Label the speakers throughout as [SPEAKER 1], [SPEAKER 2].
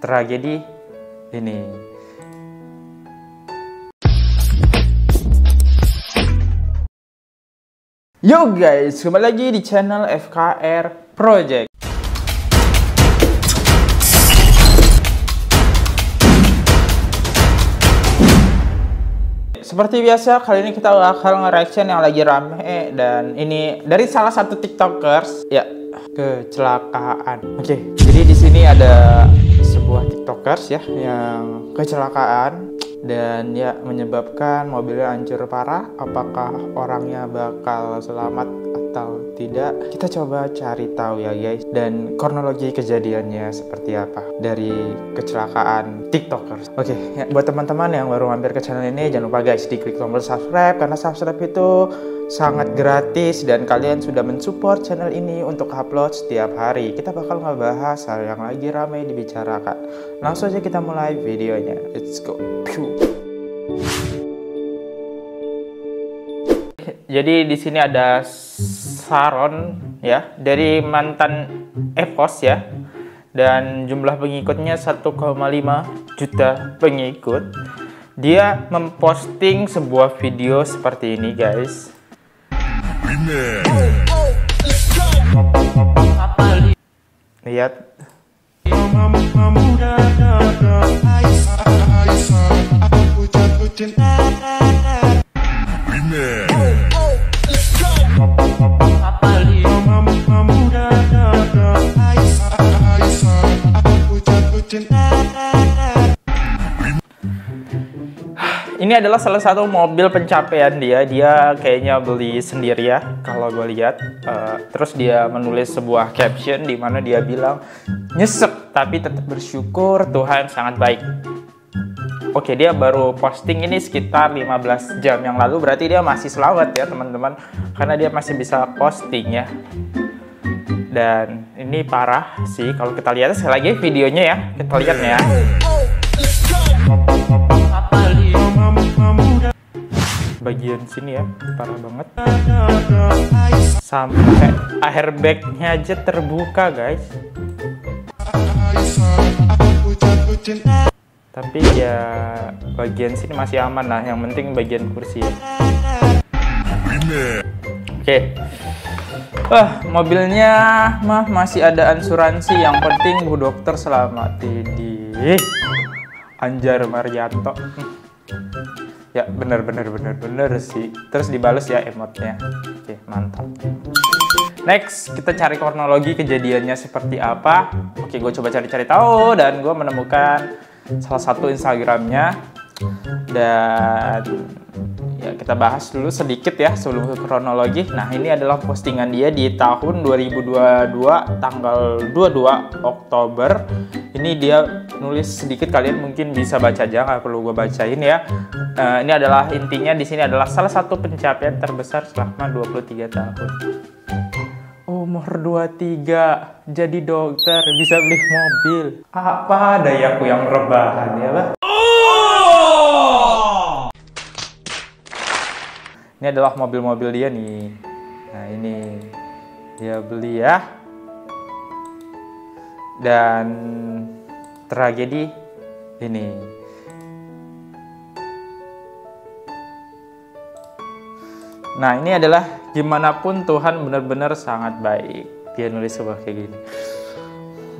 [SPEAKER 1] tragedi ini. Yo guys, kembali lagi di channel FKR Project. Seperti biasa, kali ini kita bakal nge-reaction yang lagi rame dan ini dari salah satu TikTokers. Ya, kecelakaan. Oke, jadi di sini ada sebuah TikTokers ya yang kecelakaan dan ya menyebabkan mobilnya hancur parah. Apakah orangnya bakal selamat atau tidak? Kita coba cari tahu ya guys. Dan kronologi kejadiannya seperti apa dari kecelakaan TikTokers. Oke, ya, buat teman-teman yang baru mampir ke channel ini jangan lupa guys diklik tombol subscribe karena subscribe itu sangat gratis dan kalian sudah mensupport channel ini untuk upload setiap hari. Kita bakal ngebahas hal yang lagi ramai dibicarakan. Langsung aja kita mulai videonya. Let's go. Pew. Jadi di sini ada Saron ya dari mantan Evos ya dan jumlah pengikutnya 1,5 juta pengikut. Dia memposting sebuah video seperti ini guys. Lihat. Ini adalah salah satu mobil pencapaian dia. Dia kayaknya beli sendiri ya, kalau gue lihat. Uh, terus dia menulis sebuah caption di mana dia bilang nyesek tapi tetap bersyukur Tuhan sangat baik. Oke, dia baru posting ini sekitar 15 jam yang lalu, berarti dia masih selamat ya teman-teman, karena dia masih bisa posting ya. Dan ini parah sih. Kalau kita lihat sekali lagi videonya ya, kita lihat ya. bagian sini ya parah banget. Sampai airbagnya aja terbuka guys tapi ya bagian sini masih aman lah yang penting bagian kursi oke okay. Wah, mobilnya mah masih ada asuransi. Yang penting Bu Dokter selamat. Di Anjar Marianto. Ya, bener bener bener bener sih. Terus dibales ya emotnya. Oke, mantap. Next, kita cari kronologi kejadiannya seperti apa. Oke, gue coba cari-cari tahu dan gue menemukan salah satu Instagramnya dan ya kita bahas dulu sedikit ya sebelum ke kronologi. Nah, ini adalah postingan dia di tahun 2022 tanggal 22 Oktober. Ini dia nulis sedikit kalian mungkin bisa baca aja nggak perlu gue bacain ya. Uh, ini adalah intinya di sini adalah salah satu pencapaian terbesar selama 23 tahun. Umur 23 jadi dokter bisa beli mobil. Apa dayaku yang rebahan ya, Pak? Ini adalah mobil-mobil dia nih. Nah, ini dia beli ya. Dan tragedi ini. Nah, ini adalah gimana pun Tuhan benar-benar sangat baik. Dia nulis sebuah kayak gini.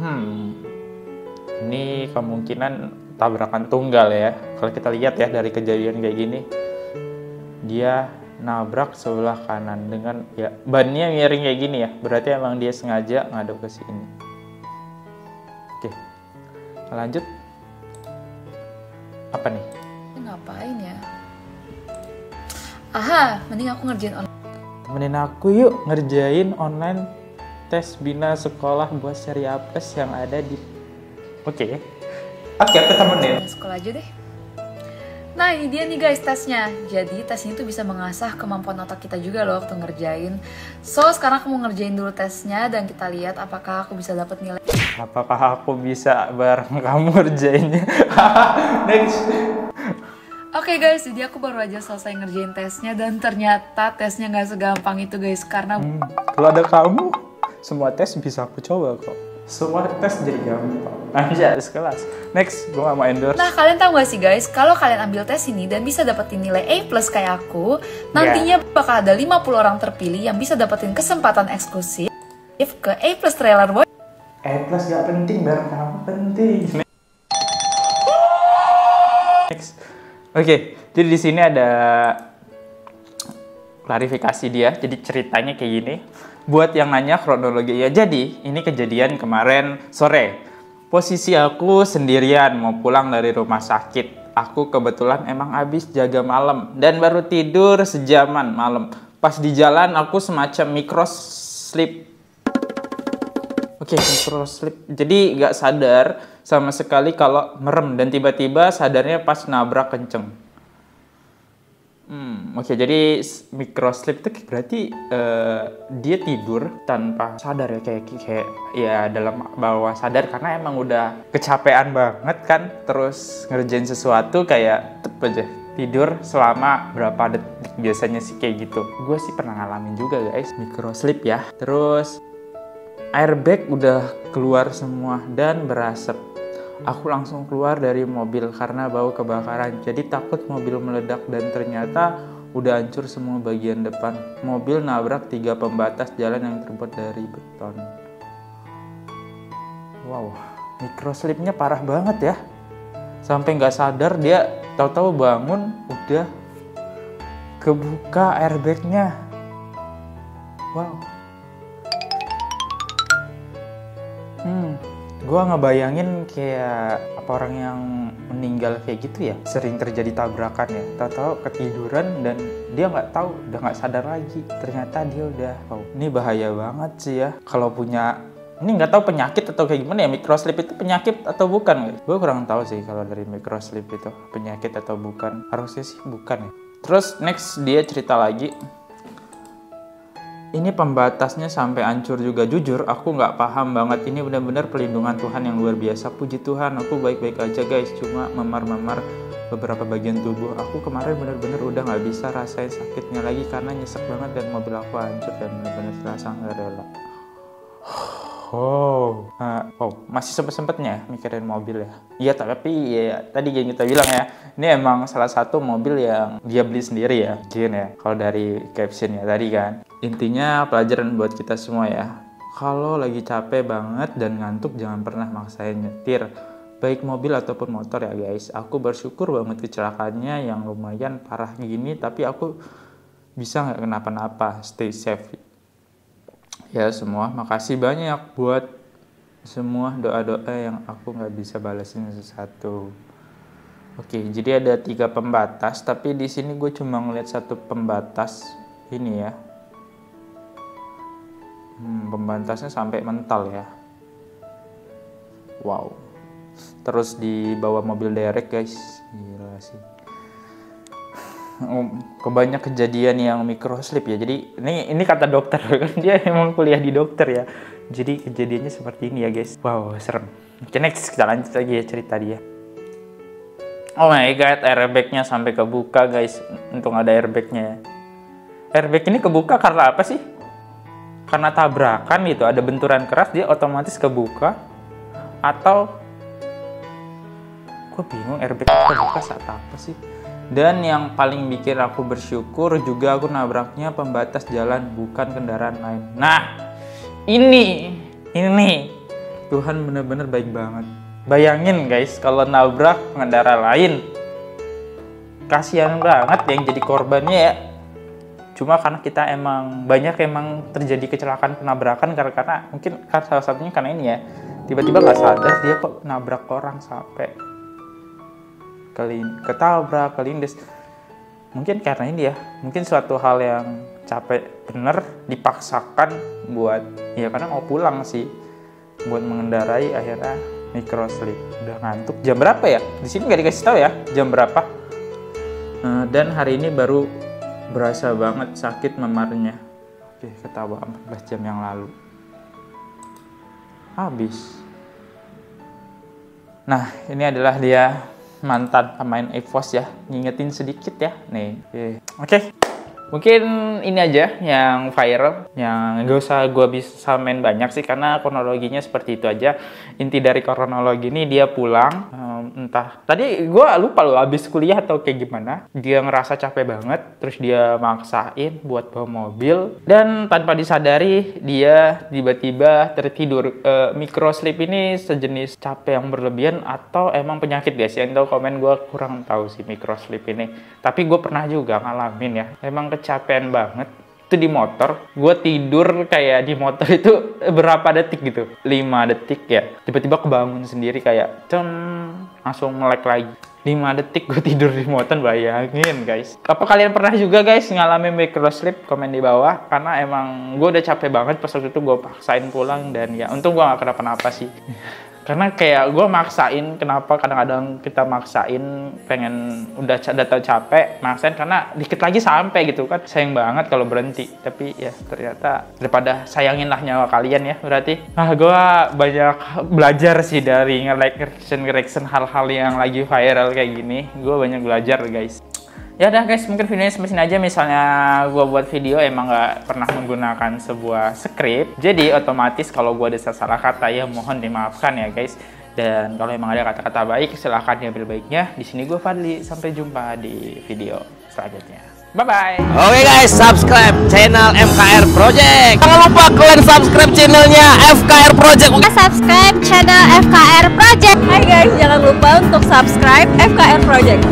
[SPEAKER 1] Hmm. Ini kemungkinan tabrakan tunggal ya. Kalau kita lihat ya dari kejadian kayak gini. Dia nabrak sebelah kanan dengan ya bannya miring kayak gini ya berarti emang dia sengaja ngadep ke sini oke lanjut apa nih
[SPEAKER 2] aha mending aku ngerjain online
[SPEAKER 1] temenin aku yuk ngerjain online tes bina sekolah buat seri apes yang ada di oke. Oke aku temenin.
[SPEAKER 2] Sekolah aja deh. Nah ini dia nih guys tesnya. Jadi tes ini tuh bisa mengasah kemampuan otak kita juga loh waktu ngerjain. So sekarang aku mau ngerjain dulu tesnya Dan kita lihat apakah aku bisa dapat nilai.
[SPEAKER 1] Apakah aku bisa bareng kamu ngerjainnya? Next
[SPEAKER 2] Oke okay guys, jadi aku baru aja selesai ngerjain tesnya dan ternyata tesnya nggak segampang itu guys karena
[SPEAKER 1] hmm, kalau ada kamu semua tes bisa aku coba kok. Semua tes jadi gampang. Aja sekelas. Next gue gak mau endorse.
[SPEAKER 2] Nah, kalian tahu gak sih guys, kalau kalian ambil tes ini dan bisa dapetin nilai A plus kayak aku, nantinya bakal ada 50 orang terpilih yang bisa dapetin kesempatan eksklusif ke A plus trailer boy.
[SPEAKER 1] E plus gak penting, barang kamu penting. Oke, jadi di sini ada klarifikasi dia. Jadi ceritanya kayak gini. Buat yang nanya kronologi ya, jadi ini kejadian kemarin sore. Posisi aku sendirian mau pulang dari rumah sakit. Aku kebetulan emang habis jaga malam dan baru tidur sejaman malam. Pas di jalan aku semacam micro sleep Oke, micro sleep. Jadi nggak sadar sama sekali kalau merem dan tiba-tiba sadarnya pas nabrak kenceng. Hmm, oke. jadi micro sleep itu berarti eh, dia tidur tanpa sadar ya kayak kayak ya dalam bawah sadar karena emang udah kecapean banget kan, terus ngerjain sesuatu kayak tep aja tidur selama berapa detik biasanya sih kayak gitu. Gue sih pernah ngalamin juga guys micro sleep ya. Terus airbag udah keluar semua dan berasap. Aku langsung keluar dari mobil karena bau kebakaran. Jadi takut mobil meledak dan ternyata udah hancur semua bagian depan. Mobil nabrak tiga pembatas jalan yang terbuat dari beton. Wow, microslipnya parah banget ya. Sampai nggak sadar dia tahu-tahu bangun udah kebuka airbagnya. Wow. Hmm, gua ngebayangin kayak apa orang yang meninggal kayak gitu ya sering terjadi tabrakan ya. Tahu-tahu ketiduran dan dia nggak tahu udah nggak sadar lagi. Ternyata dia udah oh ini bahaya banget sih ya. Kalau punya ini nggak tahu penyakit atau kayak gimana ya microslip itu penyakit atau bukan? Gue kurang tahu sih kalau dari microslip itu penyakit atau bukan. Harusnya sih bukan ya. Terus next dia cerita lagi ini pembatasnya sampai hancur juga. Jujur aku nggak paham banget. Ini benar-benar pelindungan Tuhan yang luar biasa. Puji Tuhan aku baik-baik aja guys. Cuma memar-memar beberapa bagian tubuh. Aku kemarin benar-benar udah nggak bisa rasain sakitnya lagi karena nyesek banget dan mobil aku hancur dan benar-benar terasa nggak rela Oh, nah, oh masih sempet-sempetnya mikirin mobil ya. Iya, tapi ya tadi yang kita bilang ya, ini emang salah satu mobil yang dia beli sendiri ya, mungkin ya. Kalau dari caption ya tadi kan. Intinya pelajaran buat kita semua ya. Kalau lagi capek banget dan ngantuk jangan pernah maksain nyetir. Baik mobil ataupun motor ya guys. Aku bersyukur banget kecelakaannya yang lumayan parah gini, tapi aku bisa nggak kenapa-napa. Stay safe ya semua. Makasih banyak buat semua doa-doa yang aku nggak bisa balasin satu. Oke jadi ada tiga pembatas tapi di sini gue cuma ngeliat satu pembatas ini ya. Hmm, pembatasnya sampai mental ya. Wow. Terus di bawah mobil derek guys. Gila sih kebanyak kejadian yang microslip ya. Jadi ini ini kata dokter kan dia emang kuliah di dokter ya. Jadi kejadiannya seperti ini ya guys. Wow serem. Oke next kita lanjut lagi ya cerita dia. Oh my god airbagnya sampai kebuka guys. Untung ada airbagnya ya. Airbag ini kebuka karena apa sih? Karena tabrakan gitu, ada benturan keras dia otomatis kebuka atau gue bingung airbag kebuka saat apa sih? Dan yang paling bikin aku bersyukur juga aku nabraknya pembatas jalan bukan kendaraan lain. Nah, ini ini Tuhan bener-bener baik banget. Bayangin guys kalau nabrak pengendara lain. Kasihan banget yang jadi korbannya ya. Cuma karena kita emang banyak emang terjadi kecelakaan penabrakan karena, karena mungkin salah satunya karena ini ya. Tiba-tiba nggak sadar dia kok nabrak orang sampai kelin ketabrak kelindes. Mungkin karena ini ya mungkin suatu hal yang capek bener dipaksakan buat ya karena mau pulang sih buat mengendarai akhirnya micro sleep udah ngantuk. Jam berapa ya? Di sini nggak dikasih tahu ya jam berapa? Eh, dan hari ini baru berasa banget sakit memarnya. Oke ketawa 14 jam yang lalu. Habis. Nah ini adalah dia mantan pemain EVOS ya ngingetin sedikit ya nih oke okay. Mungkin ini aja yang viral, yang gak usah gue bisa main banyak sih karena kronologinya seperti itu aja. Inti dari kronologi ini dia pulang, um, entah tadi gue lupa loh abis kuliah atau kayak gimana. Dia ngerasa capek banget, terus dia maksain buat bawa mobil dan tanpa disadari dia tiba-tiba tertidur. Uh, micro sleep ini sejenis capek yang berlebihan atau emang penyakit guys? Yang tahu komen gue kurang tahu sih micro sleep ini. Tapi gue pernah juga ngalamin ya. Emang kecapean banget itu di motor gue tidur kayak di motor itu berapa detik gitu? 5 detik ya. Tiba-tiba kebangun sendiri kayak cem langsung melek lagi. 5 detik gue tidur di motor bayangin guys. Apa kalian pernah juga guys ngalamin micro sleep komen di bawah karena emang gue udah capek banget pas waktu itu gue paksain pulang dan ya untung gue gak kenapa-napa sih karena kayak gue maksain kenapa kadang-kadang kita maksain pengen udah tau capek maksain karena dikit lagi sampai gitu kan. Sayang banget kalau berhenti. Tapi ya ternyata daripada sayangin lah nyawa kalian ya berarti. Ah gue banyak belajar sih dari nge-like reaction hal-hal yang lagi viral kayak gini. Gue banyak belajar guys ya udah guys mungkin videonya sampai sini aja. Misalnya gue buat video emang nggak pernah menggunakan sebuah script jadi otomatis kalau gue ada salah kata ya mohon dimaafkan ya guys. Dan kalau emang ada kata-kata baik silahkan diambil baiknya. Di sini gue Fadli. Sampai jumpa di video selanjutnya. Bye bye
[SPEAKER 3] oke okay guys subscribe channel MKR Project. Jangan lupa kalian subscribe channelnya FKR Project.
[SPEAKER 4] Subscribe channel FKR Project. Hai guys jangan lupa untuk subscribe FKR Project